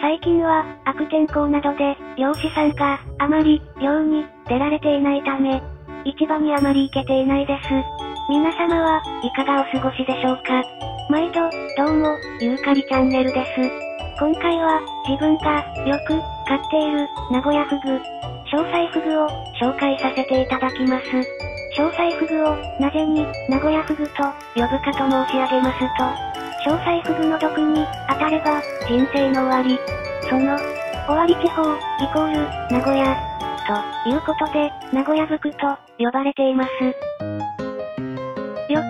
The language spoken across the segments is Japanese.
最近は、悪天候などで、漁師さんが、あまり、漁に、出られていないため、市場にあまり行けていないです。皆様は、いかがお過ごしでしょうか？毎度、どうも、ゆうかりチャンネルです。今回は、自分が、よく、飼っている、名古屋フグ、詳細フグを、紹介させていただきます。詳細フグを、なぜに、名古屋フグと、呼ぶかと申し上げますと、詳細フグの毒に、当たれば、人生の終わり。その、終わり地方、イコール、名古屋。ということで、名古屋フグと、呼ばれています。よ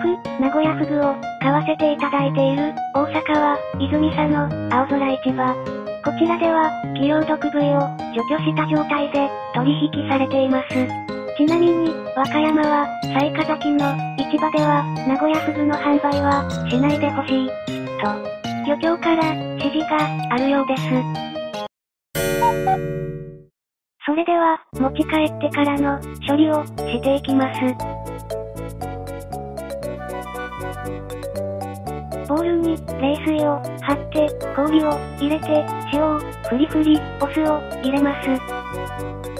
く、名古屋フグを、買わせていただいている、大阪は、泉佐の、青空市場。こちらでは、企業毒部位を、除去した状態で、取引されています。ちなみに、和歌山は、雑賀崎の、市場では、名古屋フグの販売は、しないでほしい。と、漁協から、指示が、あるようです。それでは、持ち帰ってからの、処理を、していきます。ボウルに、冷水を、張って、氷を、入れて、塩を、ふりふり、お酢を、入れます。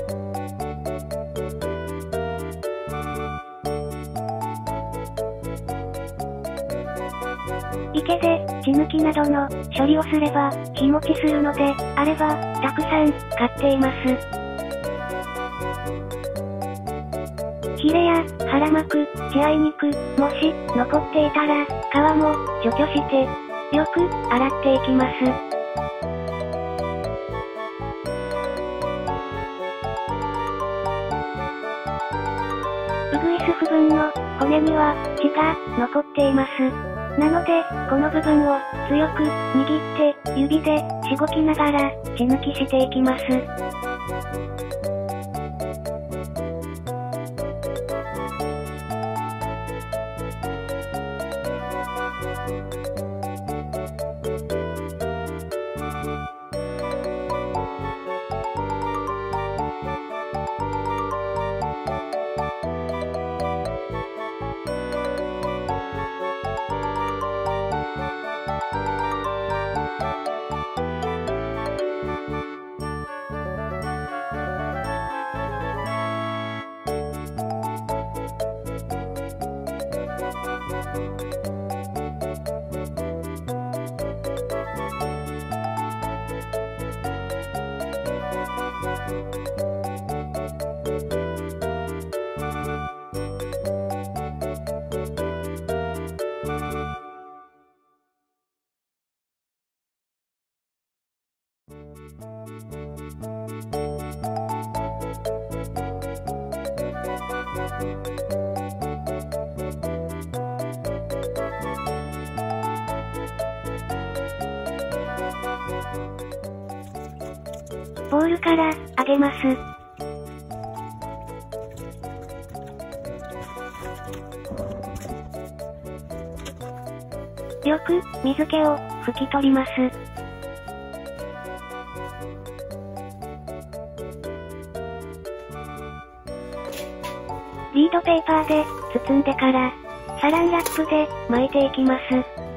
池で、血抜きなどの処理をすれば、日持ちするので、あれば、たくさん、買っています。ヒレや、腹膜、血合い肉、もし、残っていたら、皮も、除去して、よく、洗っていきます。ウグイス部分の骨には血が残っています。なので、この部分を強く握って、指でしごきながら血抜きしていきます。ボールから上げます。よく水気を拭き取ります。リードペーパーで包んでから、サランラップで巻いていきます。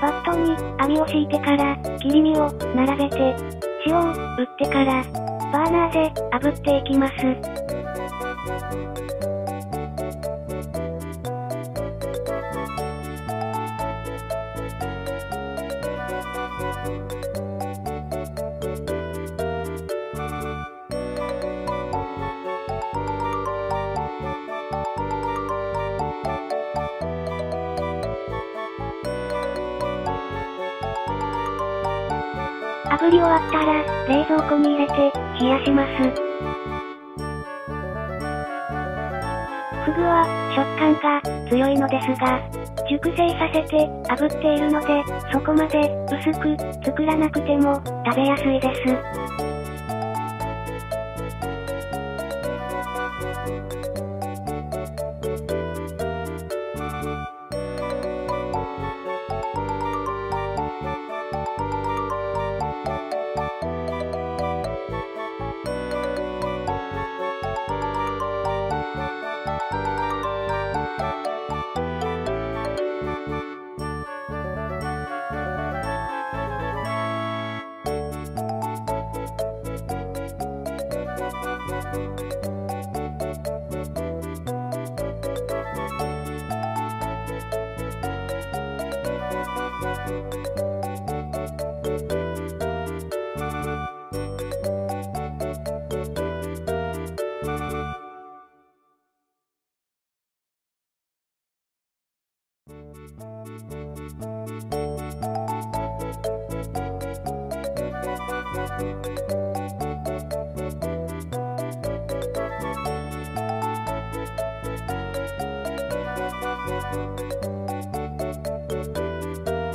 バットに網を敷いてから切り身を並べて塩を打ってからバーナーで炙っていきます。炙り終わったら、冷蔵庫に入れて、冷やします。フグは、食感が強いのですが、熟成させて炙っているので、そこまで薄く作らなくても食べやすいです。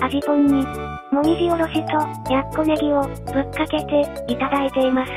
味ぽんに、もみじおろしと、やっこネギを、ぶっかけて、いただいています。